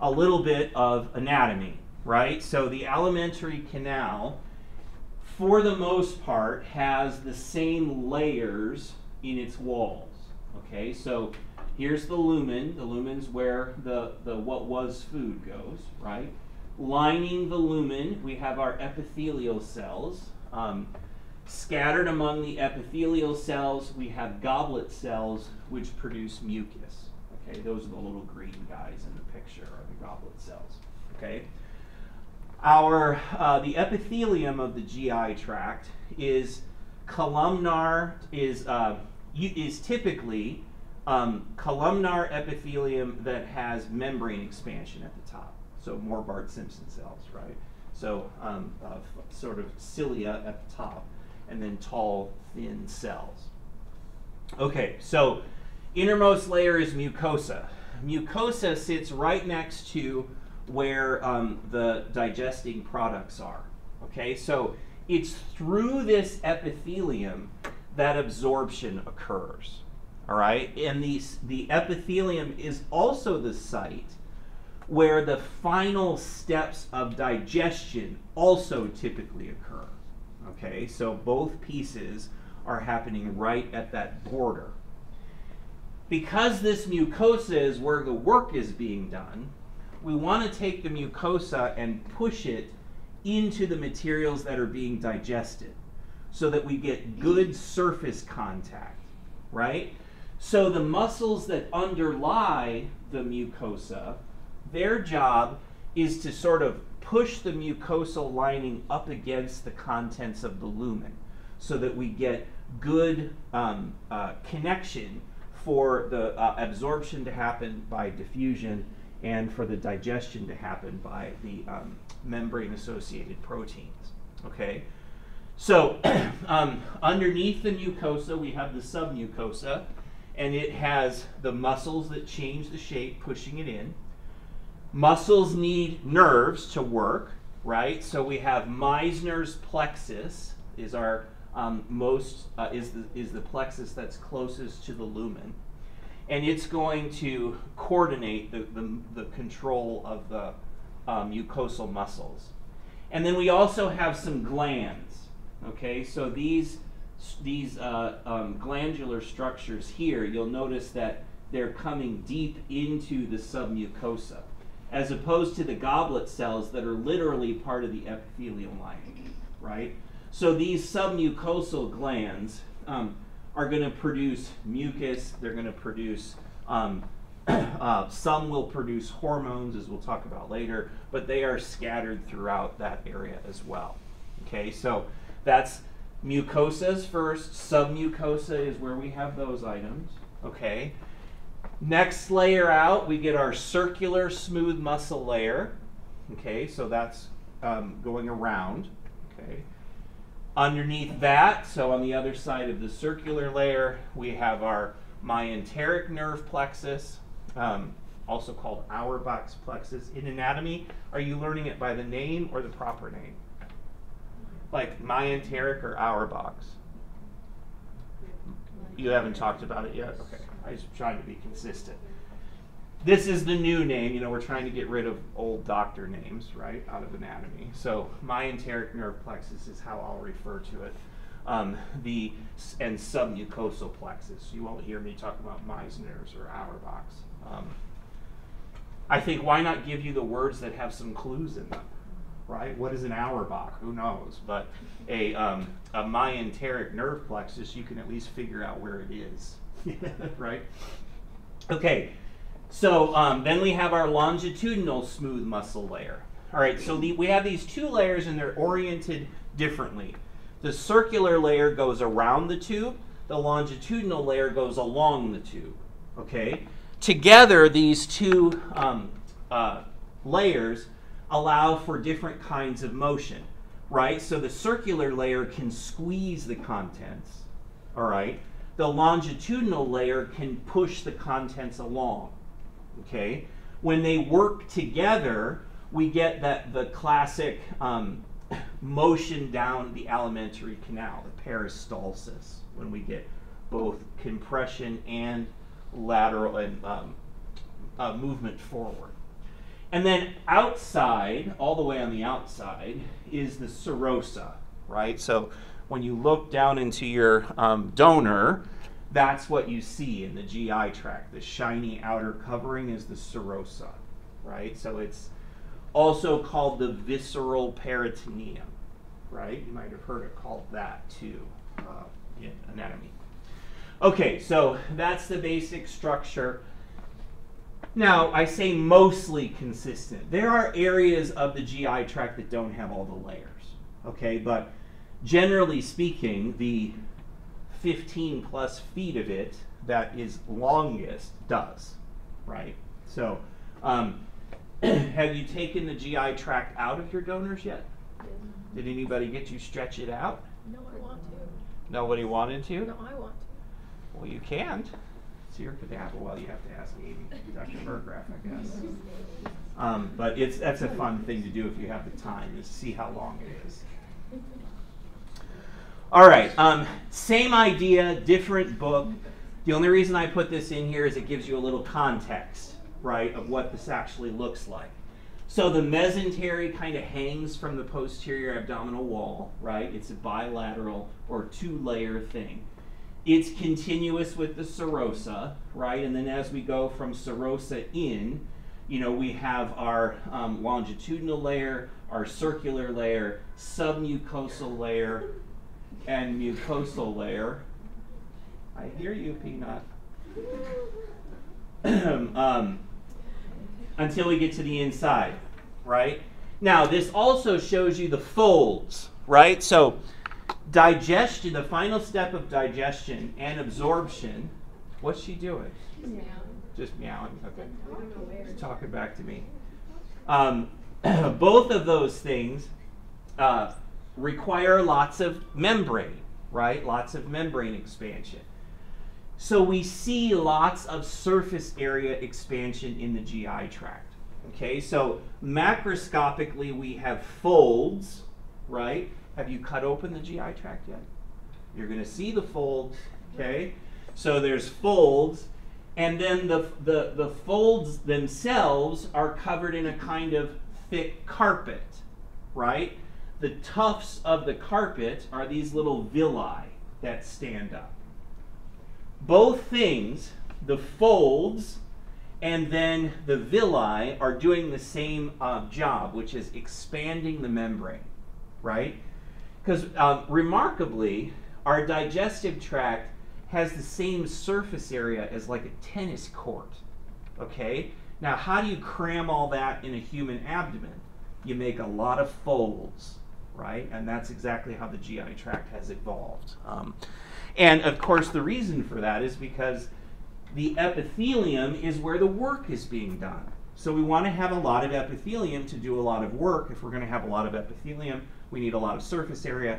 a little bit of anatomy, right? So the alimentary canal, for the most part, has the same layers in its walls. Okay, so here's the lumen. The lumen's where the, the what was food goes, right? Lining the lumen, we have our epithelial cells. Um, scattered among the epithelial cells, we have goblet cells which produce mucus. Okay, those are the little green guys in the picture, are the goblet cells. Okay. Our uh, the epithelium of the GI tract is columnar is uh, is typically um, columnar epithelium that has membrane expansion at the top. So more Bart Simpson cells, right? So um, uh, sort of cilia at the top, and then tall, thin cells. Okay, so innermost layer is mucosa. Mucosa sits right next to where um, the digesting products are. Okay, so it's through this epithelium that absorption occurs. All right, and these, the epithelium is also the site where the final steps of digestion also typically occur. Okay, so both pieces are happening right at that border. Because this mucosa is where the work is being done, we want to take the mucosa and push it into the materials that are being digested so that we get good surface contact, right? So the muscles that underlie the mucosa, their job is to sort of push the mucosal lining up against the contents of the lumen so that we get good um, uh, connection for the uh, absorption to happen by diffusion and for the digestion to happen by the um, membrane associated proteins. Okay? So, um, underneath the mucosa, we have the submucosa, and it has the muscles that change the shape, pushing it in. Muscles need nerves to work, right? So we have Meissner's plexus is our um, most uh, is the is the plexus that's closest to the lumen and it's going to coordinate the, the, the control of the um, mucosal muscles. And then we also have some glands. Okay, so these these uh, um, glandular structures here, you'll notice that they're coming deep into the submucosa, as opposed to the goblet cells that are literally part of the epithelial lining, right? So these submucosal glands, um, are going to produce mucus. They're going to produce, um, uh, some will produce hormones, as we'll talk about later, but they are scattered throughout that area as well. Okay, so that's mucosas first. Submucosa is where we have those items. Okay. Next layer out, we get our circular smooth muscle layer. Okay, so that's um, going around. Okay. Underneath that, so on the other side of the circular layer, we have our myenteric nerve plexus, um, also called Auerbach's plexus. In anatomy, are you learning it by the name or the proper name? Like myenteric or Auerbach's? You haven't talked about it yet? Okay. I was trying to be consistent this is the new name. You know, we're trying to get rid of old doctor names, right, out of anatomy. So myenteric nerve plexus is how I'll refer to it. Um, the and submucosal plexus. You won't hear me talk about Meissner's or Auerbach's. Um, I think why not give you the words that have some clues in them, right? What is an Auerbach? Who knows? But a um, a myenteric nerve plexus, you can at least figure out where it is, right? Okay. So um, then we have our longitudinal smooth muscle layer. All right, so the, we have these two layers and they're oriented differently. The circular layer goes around the tube, the longitudinal layer goes along the tube. Okay? Together, these two um, uh, layers allow for different kinds of motion, right? So the circular layer can squeeze the contents, all right? The longitudinal layer can push the contents along okay? When they work together, we get that the classic um, motion down the alimentary canal, the peristalsis, when we get both compression and lateral and um, uh, movement forward. And then outside, all the way on the outside, is the serosa, right? So when you look down into your um, donor, that's what you see in the GI tract. The shiny outer covering is the serosa, right? So it's also called the visceral peritoneum, right? You might have heard it called that too uh, in anatomy. Okay, so that's the basic structure. Now, I say mostly consistent. There are areas of the GI tract that don't have all the layers, okay? But generally speaking, the 15 plus feet of it that is longest does, right? So, um, have you taken the GI tract out of your donors yet? Did anybody get you stretch it out? No, I want to. Nobody wanted to? No, I want to. Well, you can't. It's your cadaver. Well, you have to ask Amy, Dr. Burgraff, I guess. Um, but it's that's a fun thing to do if you have the time, is see how long it is. All right, um, same idea, different book. The only reason I put this in here is it gives you a little context, right, of what this actually looks like. So the mesentery kind of hangs from the posterior abdominal wall, right? It's a bilateral or two-layer thing. It's continuous with the serosa, right? And then as we go from serosa in, you know, we have our um, longitudinal layer, our circular layer, submucosal layer, and mucosal layer. I hear you, Peanut. um, until we get to the inside, right? Now, this also shows you the folds, right? So, digestion, the final step of digestion and absorption, what's she doing? Just meowing. Okay. She's talking back to me. Um, both of those things uh, require lots of membrane, right? Lots of membrane expansion. So we see lots of surface area expansion in the GI tract. Okay, so macroscopically we have folds, right? Have you cut open the GI tract yet? You're going to see the folds, okay? So there's folds, and then the, the, the folds themselves are covered in a kind of thick carpet, right? The tufts of the carpet are these little villi that stand up. Both things, the folds and then the villi, are doing the same uh, job, which is expanding the membrane, right? Because um, remarkably, our digestive tract has the same surface area as like a tennis court. Okay? Now, how do you cram all that in a human abdomen? You make a lot of folds, right? And that's exactly how the GI tract has evolved. Um, and of course, the reason for that is because the epithelium is where the work is being done. So we want to have a lot of epithelium to do a lot of work. If we're going to have a lot of epithelium, we need a lot of surface area.